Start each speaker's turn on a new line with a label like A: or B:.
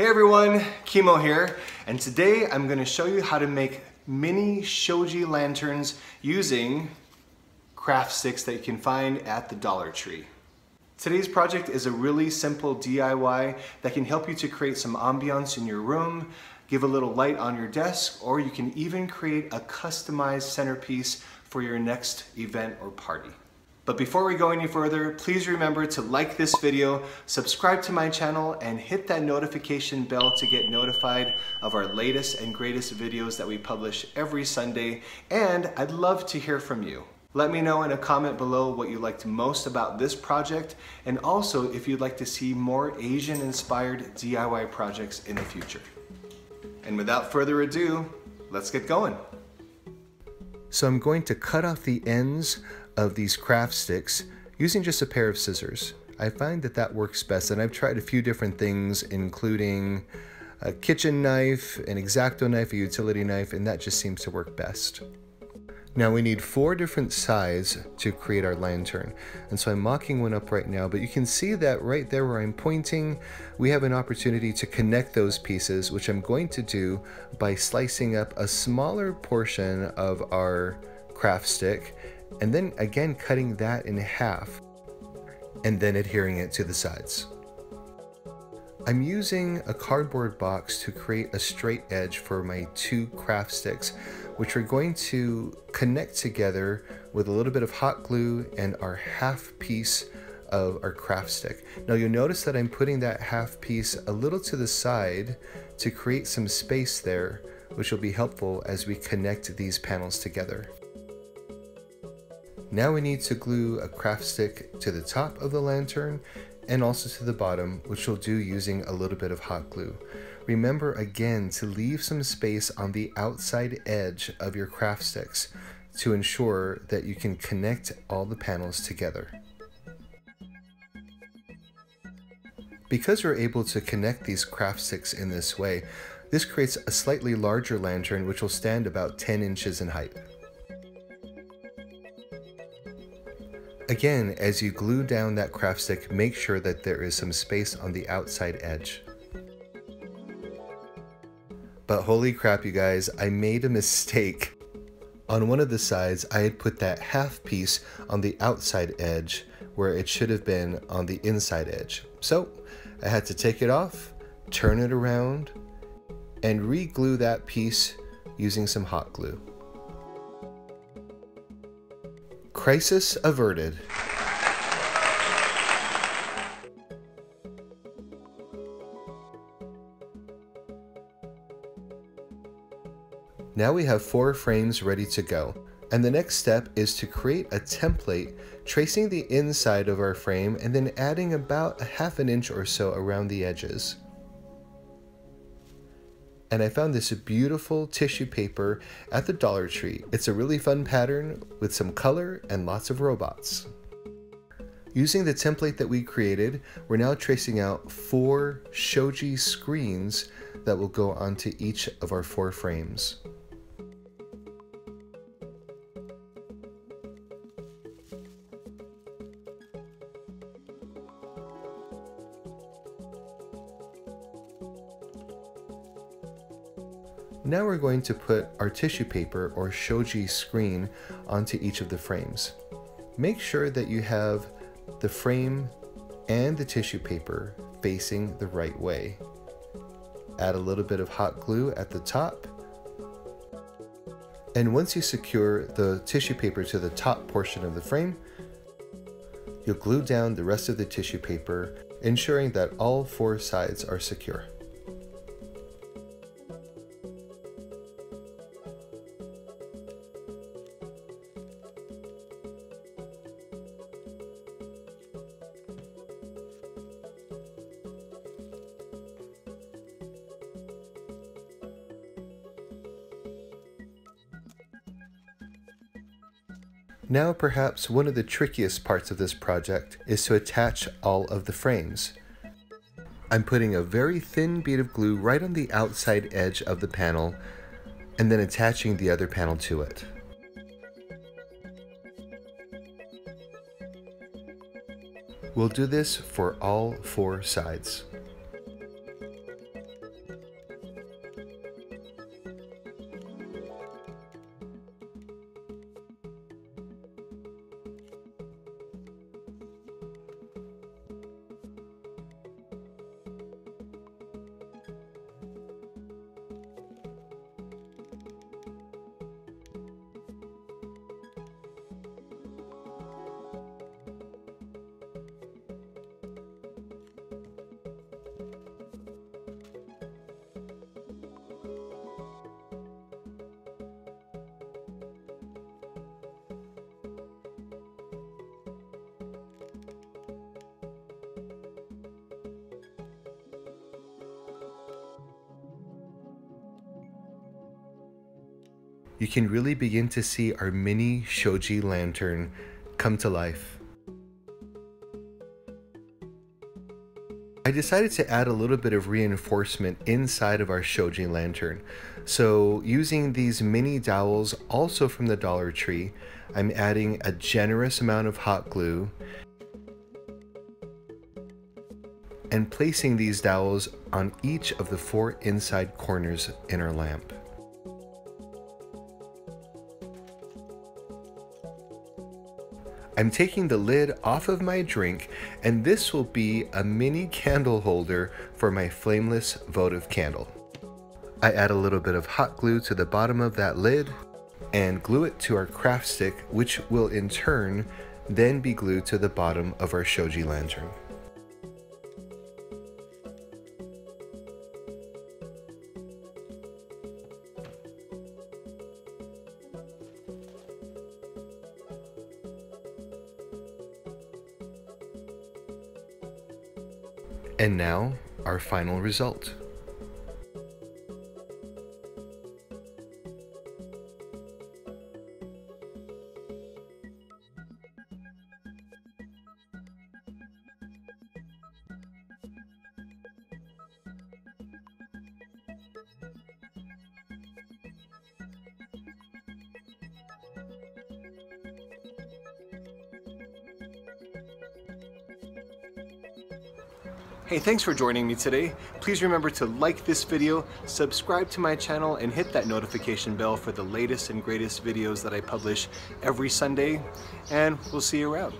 A: Hey everyone, Kimo here, and today I'm going to show you how to make mini shoji lanterns using craft sticks that you can find at the Dollar Tree. Today's project is a really simple DIY that can help you to create some ambiance in your room, give a little light on your desk, or you can even create a customized centerpiece for your next event or party. But before we go any further, please remember to like this video, subscribe to my channel, and hit that notification bell to get notified of our latest and greatest videos that we publish every Sunday. And I'd love to hear from you. Let me know in a comment below what you liked most about this project, and also if you'd like to see more Asian-inspired DIY projects in the future. And without further ado, let's get going. So I'm going to cut off the ends of these craft sticks using just a pair of scissors. I find that that works best and I've tried a few different things including a kitchen knife, an X-Acto knife, a utility knife, and that just seems to work best. Now we need four different sides to create our lantern. And so I'm mocking one up right now, but you can see that right there where I'm pointing, we have an opportunity to connect those pieces, which I'm going to do by slicing up a smaller portion of our craft stick and then again cutting that in half and then adhering it to the sides. I'm using a cardboard box to create a straight edge for my two craft sticks, which we're going to connect together with a little bit of hot glue and our half piece of our craft stick. Now you'll notice that I'm putting that half piece a little to the side to create some space there, which will be helpful as we connect these panels together. Now we need to glue a craft stick to the top of the lantern and also to the bottom, which we'll do using a little bit of hot glue. Remember again to leave some space on the outside edge of your craft sticks to ensure that you can connect all the panels together. Because we're able to connect these craft sticks in this way, this creates a slightly larger lantern which will stand about 10 inches in height. Again, as you glue down that craft stick, make sure that there is some space on the outside edge. But holy crap, you guys, I made a mistake. On one of the sides, I had put that half piece on the outside edge where it should have been on the inside edge. So I had to take it off, turn it around, and re-glue that piece using some hot glue. Crisis averted. Now we have four frames ready to go. And the next step is to create a template tracing the inside of our frame and then adding about a half an inch or so around the edges and I found this beautiful tissue paper at the Dollar Tree. It's a really fun pattern with some color and lots of robots. Using the template that we created, we're now tracing out four shoji screens that will go onto each of our four frames. Now we're going to put our tissue paper or shoji screen onto each of the frames. Make sure that you have the frame and the tissue paper facing the right way. Add a little bit of hot glue at the top. And once you secure the tissue paper to the top portion of the frame, you'll glue down the rest of the tissue paper, ensuring that all four sides are secure. Now perhaps one of the trickiest parts of this project is to attach all of the frames. I'm putting a very thin bead of glue right on the outside edge of the panel and then attaching the other panel to it. We'll do this for all four sides. You can really begin to see our mini shoji lantern come to life. I decided to add a little bit of reinforcement inside of our shoji lantern. So using these mini dowels also from the Dollar Tree, I'm adding a generous amount of hot glue and placing these dowels on each of the four inside corners in our lamp. I'm taking the lid off of my drink and this will be a mini candle holder for my flameless votive candle. I add a little bit of hot glue to the bottom of that lid and glue it to our craft stick which will in turn then be glued to the bottom of our shoji lantern. And now, our final result. Hey, thanks for joining me today. Please remember to like this video, subscribe to my channel, and hit that notification bell for the latest and greatest videos that I publish every Sunday, and we'll see you around.